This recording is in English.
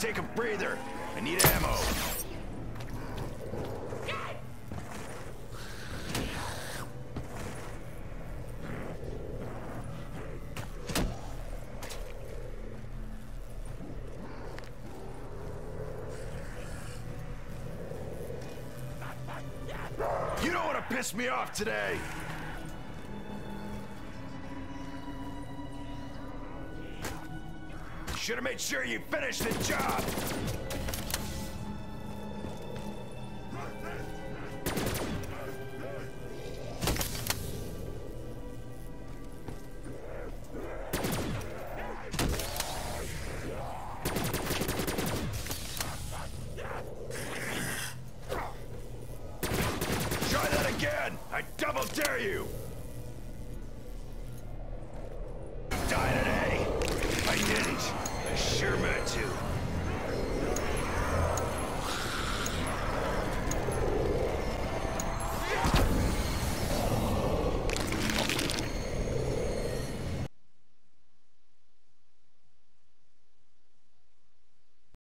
Take a breather. I need ammo. You don't want to piss me off today! Should have made sure you finished the job! Try that again! I double dare you!